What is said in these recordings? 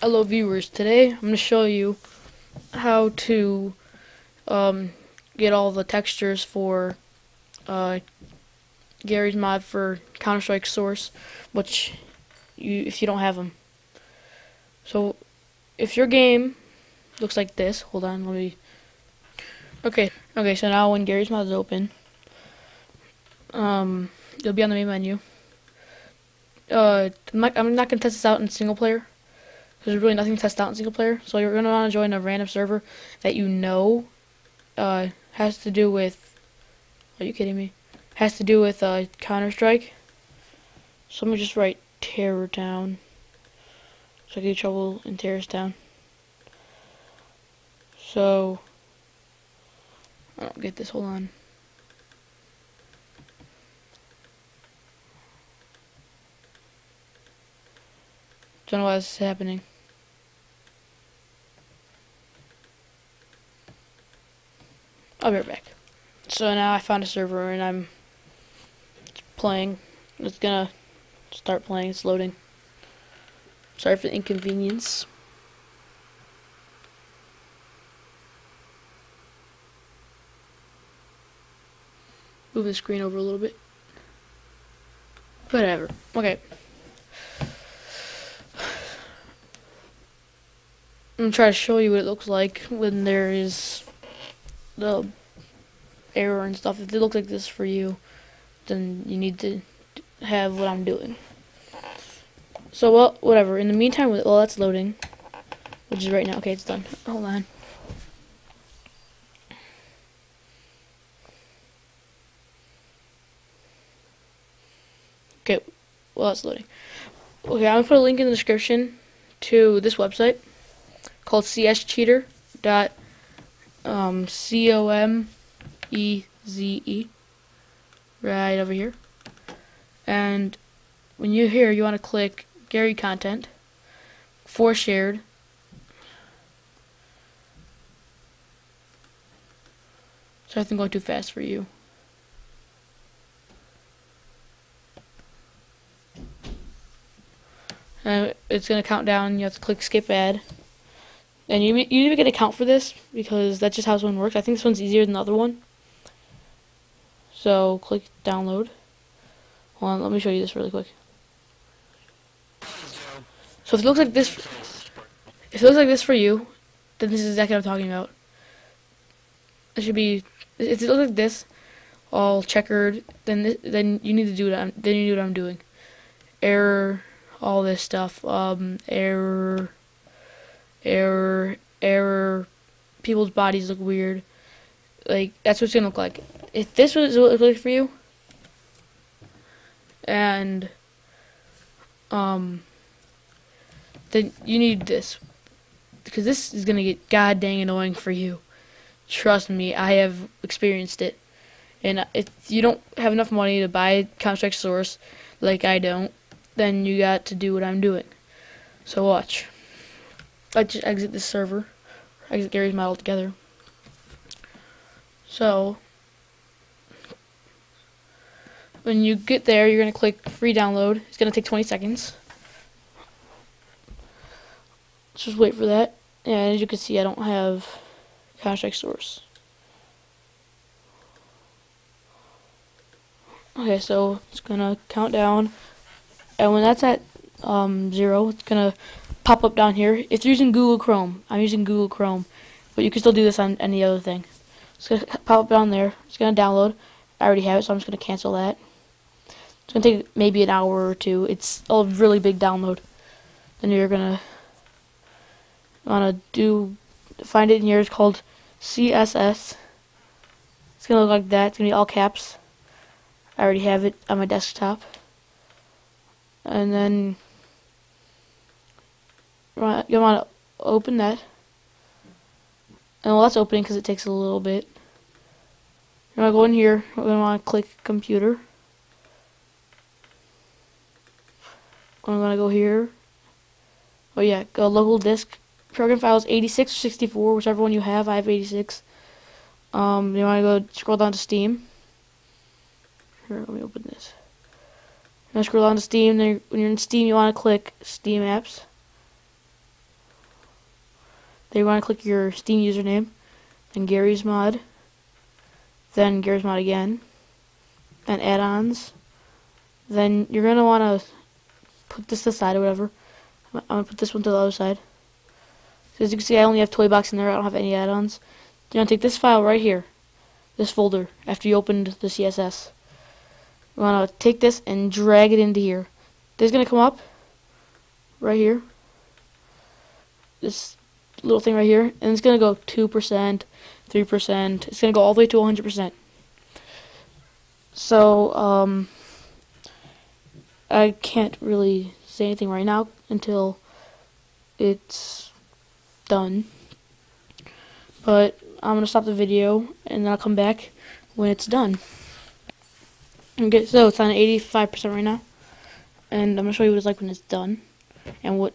Hello viewers, today I'm going to show you how to um, get all the textures for uh, Garry's mod for Counter-Strike Source, which you if you don't have them. So if your game looks like this, hold on, let me Okay, okay, so now when Garry's mod is open, um, you'll be on the main menu. Uh, I'm not, I'm not going to test this out in single player there's really nothing to test out in single player. So you're going to want to join a random server that you know uh, has to do with. Are you kidding me? Has to do with uh, Counter Strike. So let me just write Terror Town. So I get trouble in Terrorist Town. So I don't get this. Hold on. Don't know why this is happening. I'll be right back. So now I found a server and I'm playing. It's gonna start playing. It's loading. Sorry for the inconvenience. Move the screen over a little bit. Whatever. Okay. I'm gonna try to show you what it looks like when there is the error and stuff, if it looks like this for you, then you need to have what I'm doing. So, well, whatever. In the meantime, well, that's loading, which is right now. Okay, it's done. Hold on. Okay, well, that's loading. Okay, I'm going to put a link in the description to this website called cscheater.com um, C O M E Z E right over here. And when you're here, you want to click Gary Content 4shared. So I think going too fast for you. And it's going to count down. You have to click skip ad. And you you need to get an account for this because that's just how this one works. I think this one's easier than the other one. So click download. Hold on, let me show you this really quick. So if it looks like this, if it looks like this for you, then this is exactly what I'm talking about. It should be. If it looks like this, all checkered, then this, then you need to do what I'm. Then you do what I'm doing. Error, all this stuff. Um, error error, error, people's bodies look weird. Like, that's what it's gonna look like. If this was what it looked like for you, and, um, then you need this. Because this is gonna get god dang annoying for you. Trust me, I have experienced it. And if you don't have enough money to buy Counter-Strike Source, like I don't, then you got to do what I'm doing. So watch. I just exit this server, exit Garry's mod altogether. So, when you get there, you're going to click free download. It's going to take 20 seconds. Just wait for that. And as you can see, I don't have Counter-Strike Source. Okay, so it's going to count down. And when that's at um, zero, it's going to pop up down here. If you're using Google Chrome, I'm using Google Chrome, but you can still do this on any other thing. It's going to pop up down there. It's going to download. I already have it, so I'm just going to cancel that. It's going to take maybe an hour or two. It's a really big download. Then you're going to want to do, find it in here. It's called CSS. It's going to look like that. It's going to be all caps. I already have it on my desktop. And then you want to open that. And well, that's opening because it takes a little bit. You're going to go in here. We're going to want to click computer. I'm going to go here. Oh yeah, go local disk. Program files 86 or 64, whichever one you have. I have 86. Um, you want to go scroll down to Steam. Here, let me open this. Now scroll down to Steam. Then when you're in Steam, you want to click Steam apps. Then you want to click your Steam username, then Garry's Mod, then Garry's Mod again, then add-ons. Then you're gonna want to put this aside or whatever. I'm gonna put this one to the other side. So as you can see, I only have Toy Box in there. I don't have any add-ons. You're gonna take this file right here, this folder, after you opened the CSS. You wanna take this and drag it into here. This is gonna come up right here. This little thing right here, and it's gonna go two percent, three percent. It's gonna go all the way to 100 percent. So um, I can't really say anything right now until it's done. But I'm gonna stop the video and then I'll come back when it's done. Okay, so it's on 85% right now, and I'm gonna show you what it's like when it's done, and what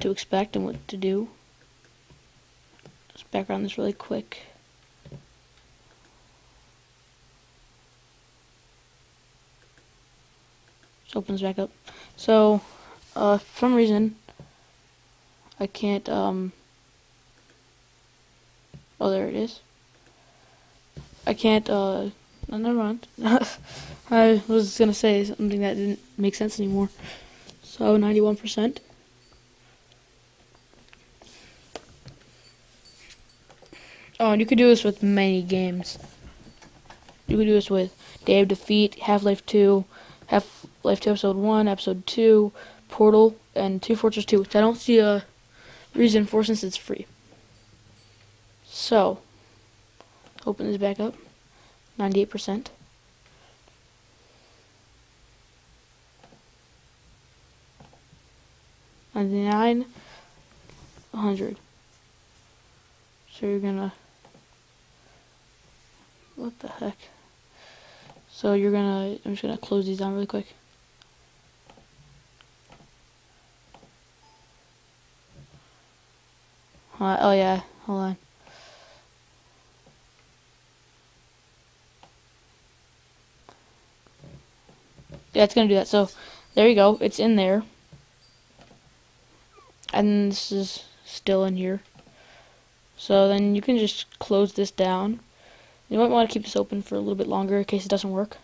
to expect and what to do. Background this really quick. Just opens back up. So, uh, for some reason, I can't, um, oh, there it is. I can't, uh, no, never mind. I was gonna say something that didn't make sense anymore. So, 91%. Oh, and you could do this with many games. You could do this with Day of Defeat, Half-Life 2, Half-Life 2 Episode 1, Episode 2, Portal, and Team Fortress 2, which I don't see a reason for since it's free. So, open this back up. 98%. Ninety-nine, hundred. So you're gonna what the heck? So you're gonna, I'm just gonna close these down really quick. Uh, oh yeah, hold on. Yeah, it's gonna do that. So there you go. It's in there. And this is still in here. So then you can just close this down. You might want to keep this open for a little bit longer in case it doesn't work.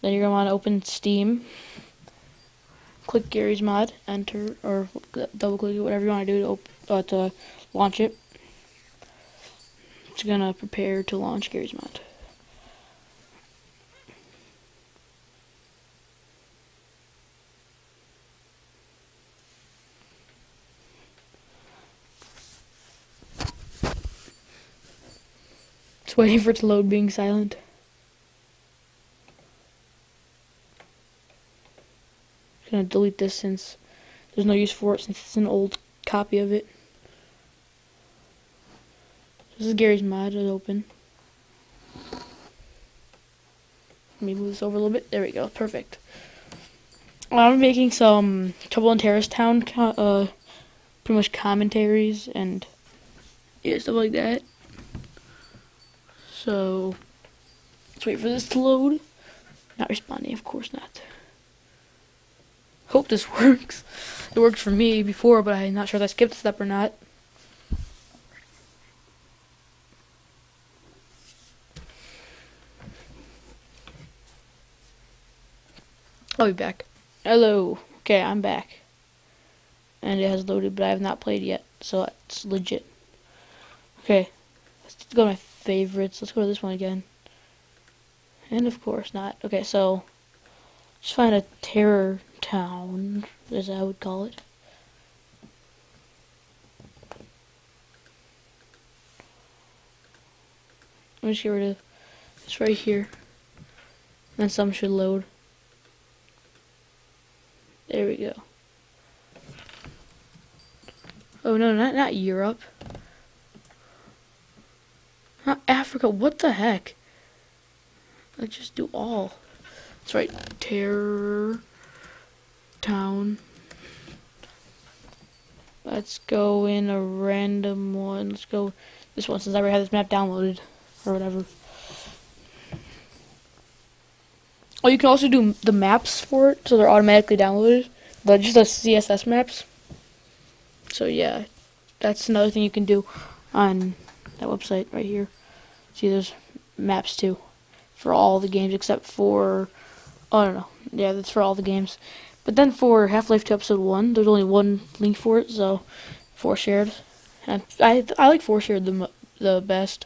Then you're going to want to open Steam. Click Garry's Mod, enter, or double click it, whatever you want to do to, uh, to launch it. It's going to prepare to launch Garry's Mod. Waiting for it to load being silent. I'm gonna delete this since there's no use for it since it's an old copy of it. This is Garry's mod is open. Let me move this over a little bit. There we go. Perfect. I'm making some Trouble in Terrorist Town, uh, pretty much commentaries and yeah, stuff like that. So, let's wait for this to load. Not responding, of course not. Hope this works. It worked for me before, but I'm not sure if I skipped a step or not. I'll be back. Hello. Okay, I'm back. And it has loaded, but I have not played yet, so it's legit. Okay, let's go to my favorites. Let's go to this one again. And of course not. Okay, so just find a terror town, as I would call it. Let me just get rid of this right here. Then some should load. There we go. Oh no, not not Europe. Africa. What the heck? Let's just do all. That's right. Terror town. Let's go in a random one. Let's go this one since I already have this map downloaded or whatever. Oh, you can also do the maps for it, so they're automatically downloaded. But just the CSS maps. So yeah, that's another thing you can do on that website right here. See, there's maps too for all the games except for oh, I don't know. Yeah, that's for all the games. But then for Half-Life 2 Episode 1, there's only one link for it, so 4shared. And I I like 4shared the the best.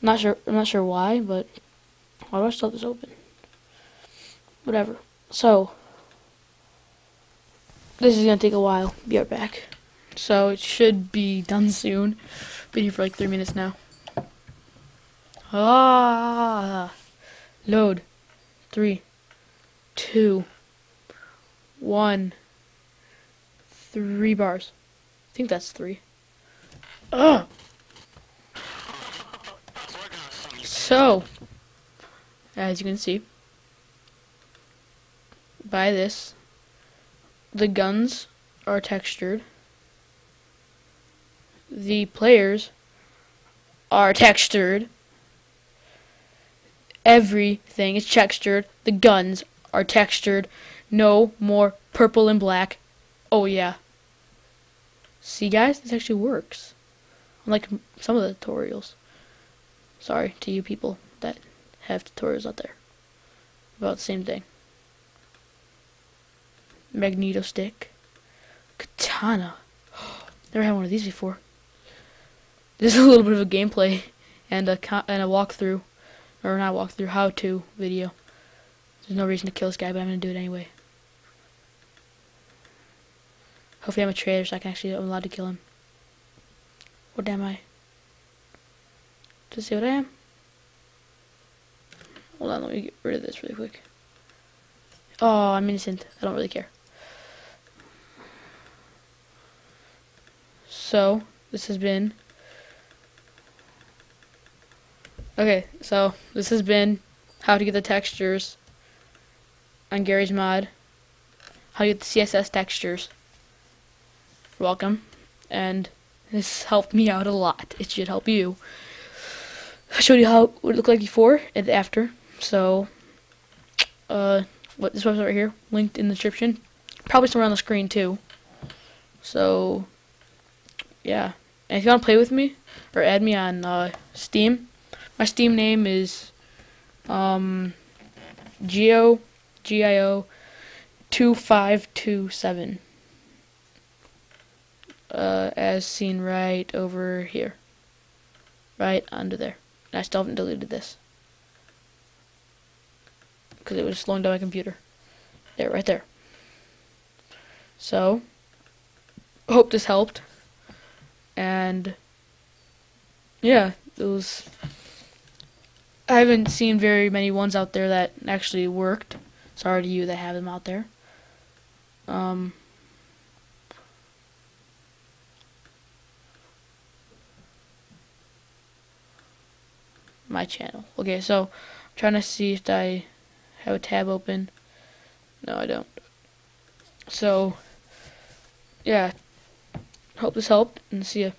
I'm not sure I'm not sure why, but why do I still have this open? Whatever. So this is gonna take a while. Be right back. So it should be done soon. Been here for like three minutes now. Ah, load. Three, two, one, three bars. I think that's three. Ugh. So, as you can see, by this, the guns are textured. The players are textured. Everything is textured. The guns are textured. No more purple and black. Oh yeah. See guys, this actually works. Unlike some of the tutorials. Sorry to you people that have tutorials out there about the same thing. Magneto stick. Katana. Never had one of these before. This is a little bit of a gameplay and a and a walkthrough, or not walkthrough, how-to video. There's no reason to kill this guy, but I'm gonna do it anyway. Hopefully I'm a traitor so I can actually, I'm allowed to kill him. What am I? To see what I am? Hold on, let me get rid of this really quick. Oh, I'm innocent. I don't really care. So, this has been... Okay, so, this has been how to get the textures on Garry's Mod. How to get the CSS textures. Welcome. And this helped me out a lot. It should help you. I showed you how it would look like before and after. So, uh, what this website right here, linked in the description. Probably somewhere on the screen too. So, yeah. And if you want to play with me or add me on uh, Steam, my Steam name is um, Geo G I O two five two seven uh, as seen right over here. Right under there. And I still haven't deleted this. Because it was slowing down my computer. There, right there. So, hope this helped. And, yeah, it was... I haven't seen very many ones out there that actually worked. Sorry to you that have them out there. Um... my channel. Okay, so I'm trying to see if I have a tab open. No, I don't. So, yeah. Hope this helped, and see ya.